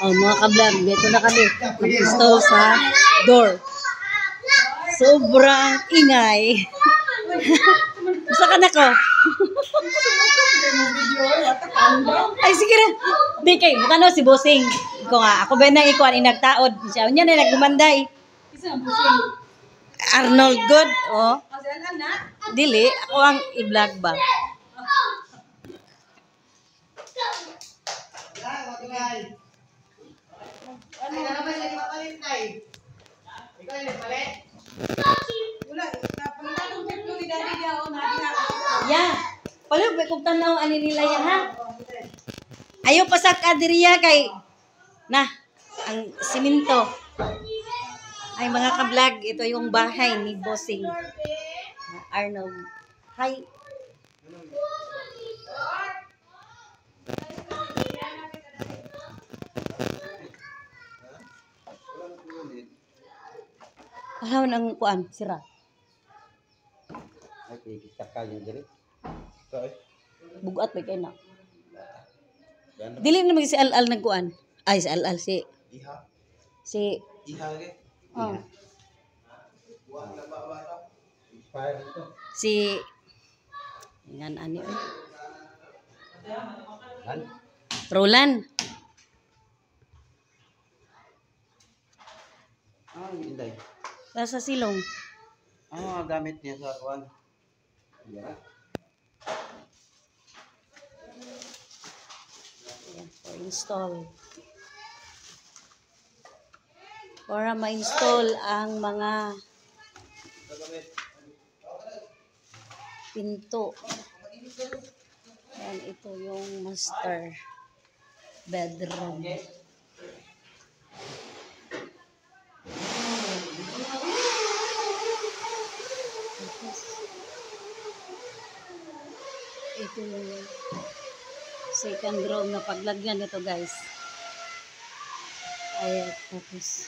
Oh, mga ka-vlog, dito na kami. Mag-install sa door. Sobrang ingay. Basta ka na ko. Ay, sige na. Di kay, buka na si Bossing. Iko nga, ako ba na ikuan inagtaod. Siya, niya na naggumanday. Arnold Good, oh. Dili, ako ang i-vlog ba? Ano naman ipapalit na eh? Ikaw yung nagpalit? Ya. Pala, ba kung tanaw ani nila ya ha? Ayaw pa sa kadiriya kay na ang siminto. Ay mga ka-vlog, ito yung bahay ni Bossing Arnold. Hi. Alam nang kuan sira. Okay, kita kali jadi. Bugat ba kay na? Dili naman si Al-Al nagkuan. Ay, si Al-Al si Iha, si iha ke? oh, si Ngan ani oy. Kan? Roland. Ah, inday. Nasa silong. Ah, gamit niya sa kuan. Ya. Ayan, for install. Para ma-install ang mga pinto. Ayan, ito yung master bedroom. Ito second room na paglagyan nito guys. Ay, tapos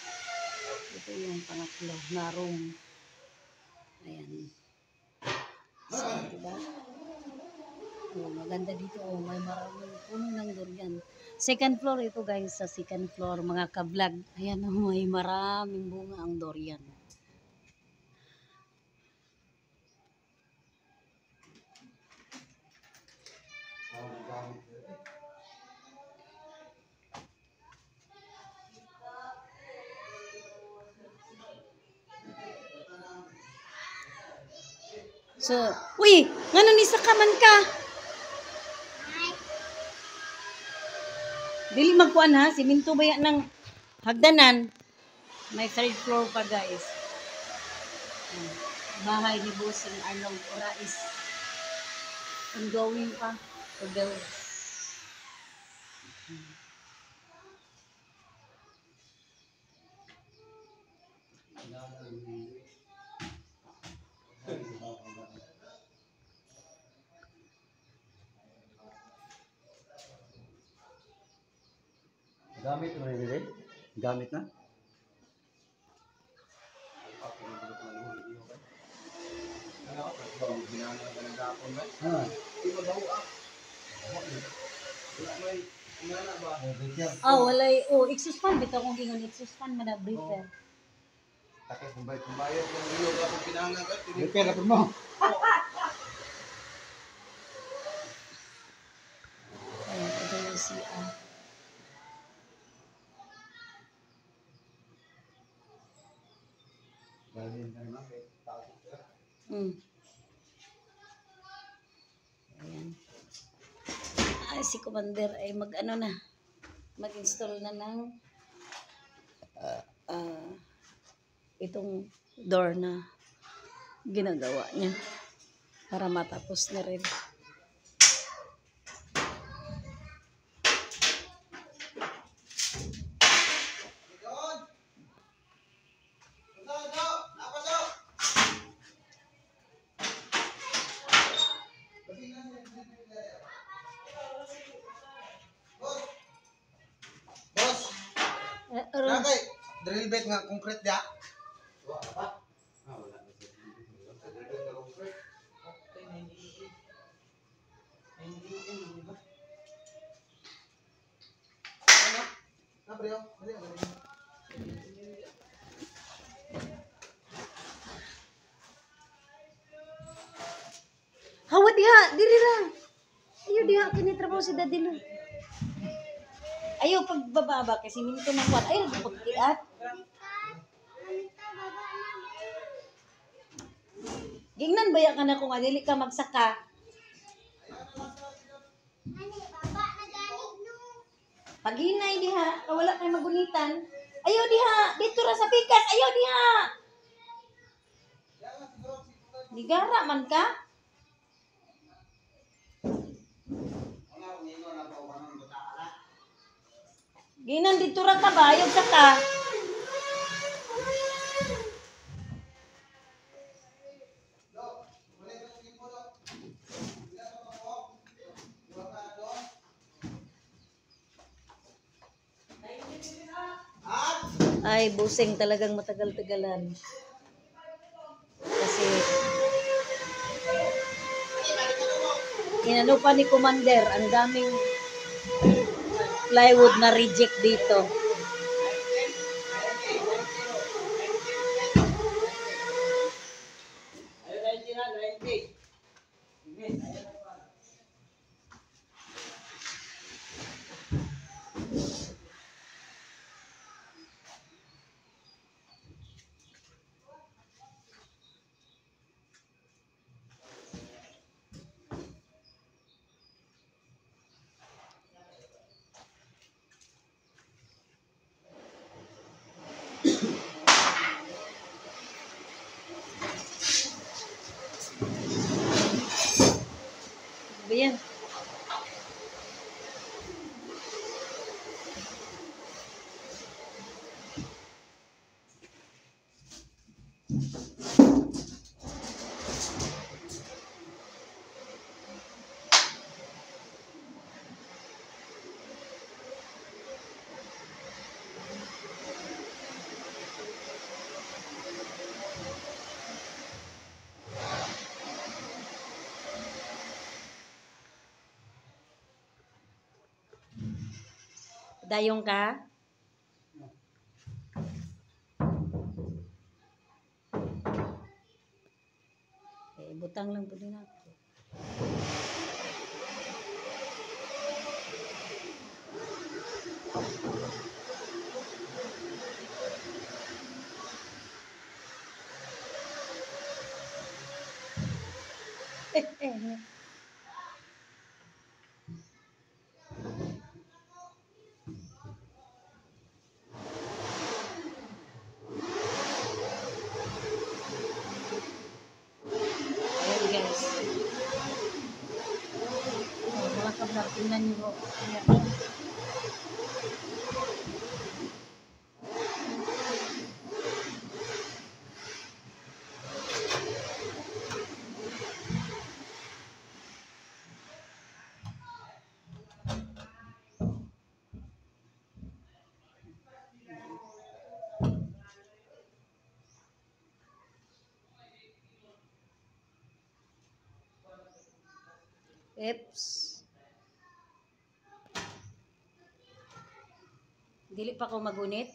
ito yung pangatlo na room. Ayan. So, diba? Oh, maganda dito. Oh, may maraming puno ng durian. Second floor ito guys, sa second floor, mga ka-vlog. Ayan, oh, may maraming bunga ang durian. So, uy, ngano ni sa kaman ka? Dili magkuan ha, siminto ba yan ng hagdanan? May third floor pa guys. Hmm. Bahay ni Bossing Arnold Orais. Ongoing pa. To build. Gamit na? Ah. Oh, walay, oh, exhaust fan bitaw kung gingon exhaust fan man breather. Takay kumbay kumbayad ng iyo ka pinangan ka. Repair na mo. Ayan, ito yung CR. Mm. Ayan. Ay, si Commander ay mag ano na, mag-install na ng ah, ah, itong door na ginagawa niya para matapos na rin. Na kay drill bit nga concrete ya. Wa pa. Ah wala. Hawat diha, diri lang. Ayo diha kini trabaho si Dadilo. Ayo pagbababa kasi minto man kwat. Ayo pagkiat. Gingnan baya ka na kung dili ka magsaka. Paghinay diha, kawala kay magunitan. Ayo diha, dito ra sa pikas. Ayo diha. Digara man ka? Ginan dito ra ka ba? Ayaw sa ka. Ay, busing talagang matagal-tagalan. Kasi inano pa ni Commander, ang daming plywood na reject dito. Ano ba yan? Dayong ka? Eh, butang lang po din ako. Eh, eh, Ayan guys. Oh, mga kablar, tingnan nyo. Ayan. Eps. Dili pa ko magunit.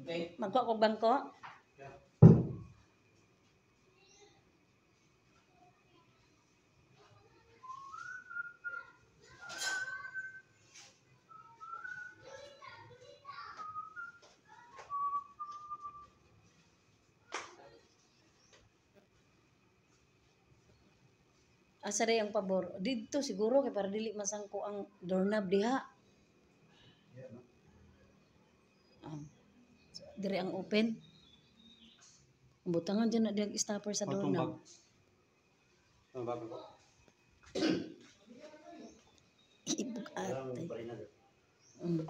Okay. Magkuha ko bangko. Asa rin ang pabor? Dito siguro kay para dili masangko ang doorknob diha. Ah. So, dire ang open. Butangan dyan na diag stopper sa doorknob. Ko. Ibug ate. Mm.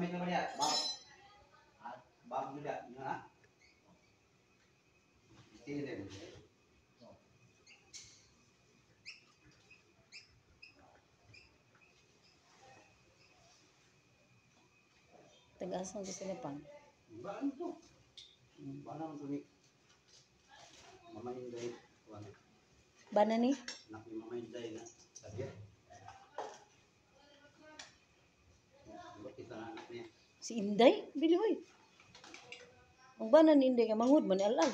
Gamit naman niya? Bag. Ah, bag juga. Yun ha? Hindi din. Tagasan ko sila pang. Ba ano to? Ba naman to ni? Mama Inday. Wala. Bana ni? Anak ni Mama Inday na. Sabi. Bakit kita na anak niya? Si Inday? Bili hoy. Ang bana ni Inday ka manghud man alal.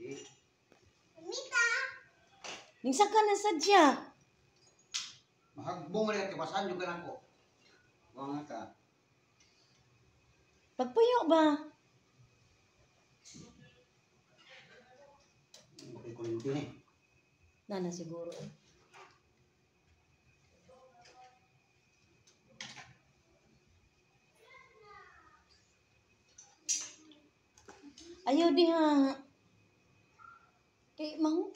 Eh, Ningsa ka na sadya. Mahagbong mo rin kabasan yung ganang ko. Mga ka. Pagpuyo ba? Nana siguro. eh. Ayaw di ha. Kay mang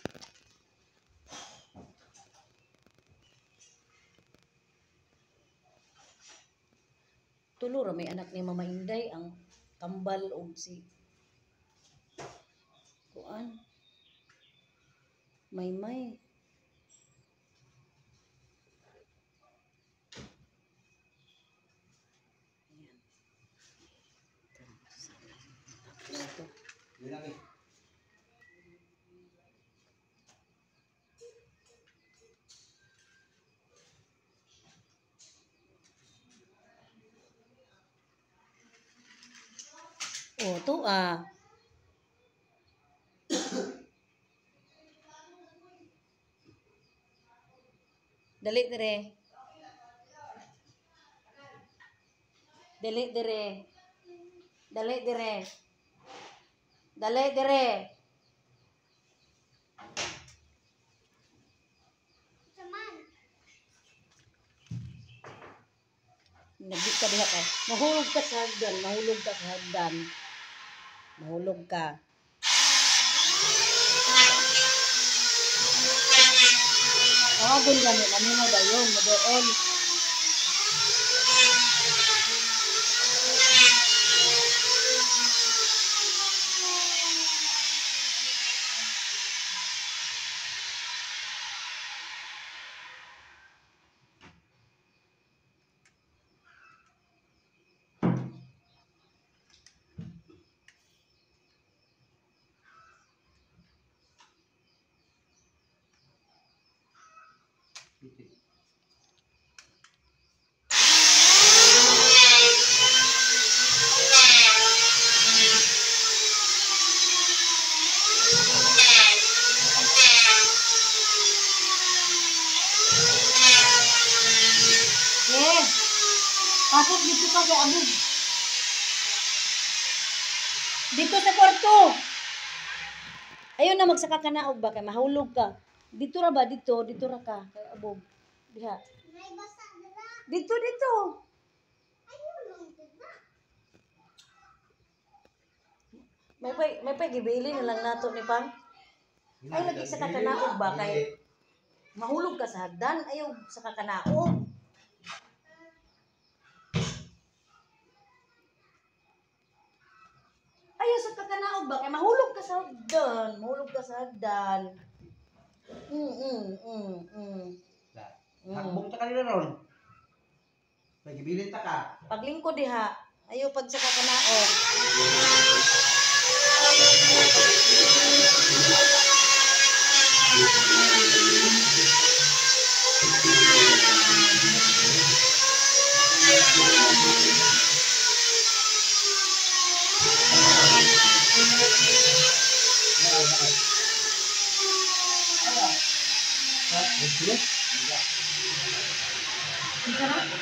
Tulo may anak ni Mama Inday ang kambal og si Kuan. May may. Ayan. Ito. Eh. Oh, to ah. Dali dire. Dali dire. Dali dire. Dali dire. Nagdi ka diha ka. Mahulog ka sa hagdan, mahulog ka sa hagdan. Mahulog ka. Tawagin gani, namino ba yun? Madoon. Eh, pasok dito ka kay Abog. Dito sa kwarto. Ayaw na magsaka ka na og ba kay mahulog ka. Dito ra ba dito, dito ra ka kay Abog. Diha. Dito dito. May pay may pay gibili na lang nato ni Pang. Ay lagi sa kakanaog ba kay mahulog ka sa hagdan ayaw sa kakanaog. Ayaw sa kakanaog ba? Kaya mahulog ka sa hagdan. Mahulog ka sa hagdan. Mm, mm, mm, mm. Mm. Hagbong ta kanila ron. Nagibilin ta ka. Paglingkod diha. Ayaw pag sa kakanaog. Ha? Sige. Ang sarap.